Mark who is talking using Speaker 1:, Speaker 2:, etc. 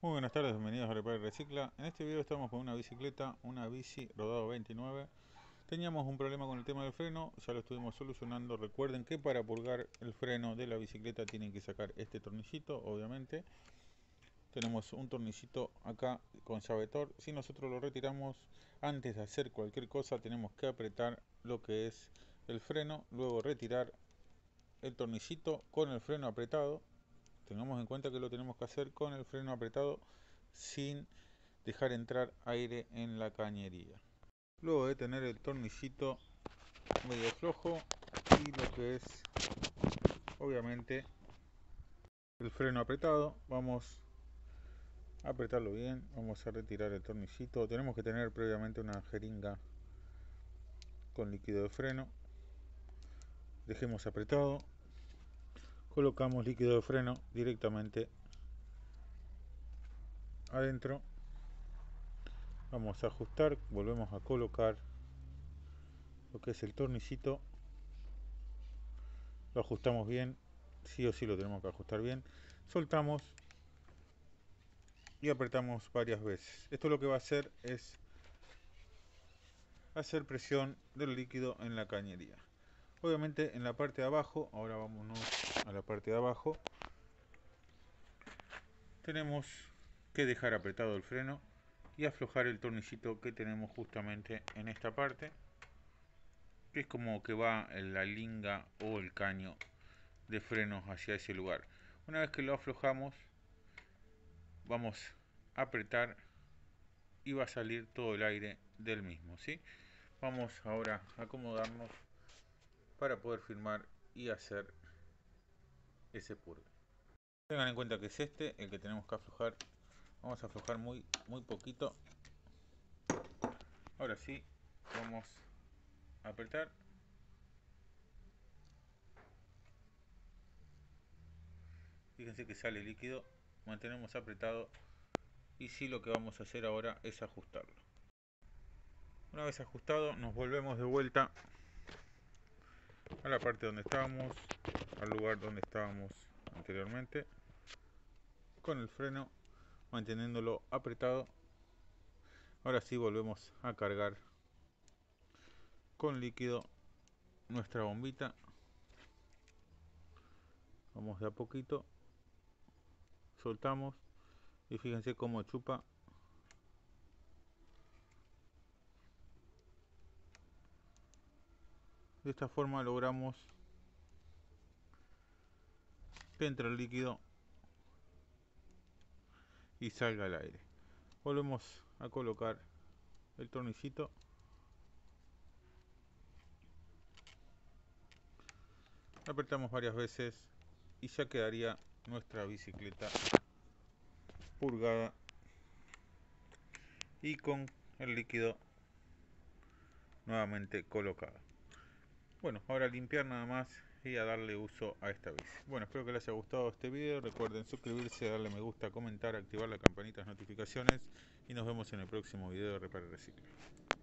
Speaker 1: Muy buenas tardes, bienvenidos a Repare Recicla. En este video estamos con una bicicleta, una bici rodado 29. Teníamos un problema con el tema del freno, ya lo estuvimos solucionando. Recuerden que para purgar el freno de la bicicleta tienen que sacar este tornillito, obviamente. Tenemos un tornillito acá con llave Tor. Si nosotros lo retiramos, antes de hacer cualquier cosa tenemos que apretar lo que es el freno, luego retirar el tornillito con el freno apretado Tengamos en cuenta que lo tenemos que hacer con el freno apretado sin dejar entrar aire en la cañería. Luego de tener el tornillito medio flojo y lo que es obviamente el freno apretado, vamos a apretarlo bien, vamos a retirar el tornillito. Tenemos que tener previamente una jeringa con líquido de freno. Dejemos apretado colocamos líquido de freno directamente adentro. Vamos a ajustar volvemos a colocar lo que es el tornillito. Lo ajustamos bien sí o sí lo tenemos que ajustar bien. Soltamos y apretamos varias veces. Esto lo que va a hacer es hacer presión del líquido en la cañería obviamente en la parte de abajo ahora vámonos a la parte de abajo tenemos que dejar apretado el freno y aflojar el tornillito que tenemos justamente en esta parte que es como que va la linga o el caño de frenos hacia ese lugar una vez que lo aflojamos vamos a apretar y va a salir todo el aire del mismo ¿sí? vamos ahora a acomodarnos para poder firmar y hacer ese purgue. Tengan en cuenta que es este el que tenemos que aflojar. Vamos a aflojar muy, muy poquito. Ahora sí, vamos a apretar. Fíjense que sale líquido. Mantenemos apretado. Y sí, lo que vamos a hacer ahora es ajustarlo. Una vez ajustado, nos volvemos de vuelta a la parte donde estábamos al lugar donde estábamos anteriormente con el freno manteniéndolo apretado. Ahora sí volvemos a cargar con líquido nuestra bombita. Vamos de a poquito soltamos y fíjense cómo chupa de esta forma logramos que entre el líquido y salga el aire. Volvemos a colocar el tornillito. Apretamos varias veces y ya quedaría nuestra bicicleta purgada y con el líquido nuevamente colocado bueno ahora limpiar nada más y a darle uso a esta bici. Bueno, espero que les haya gustado este video. Recuerden suscribirse, darle me gusta, comentar, activar la campanita de notificaciones y nos vemos en el próximo video de Repare Reciclo.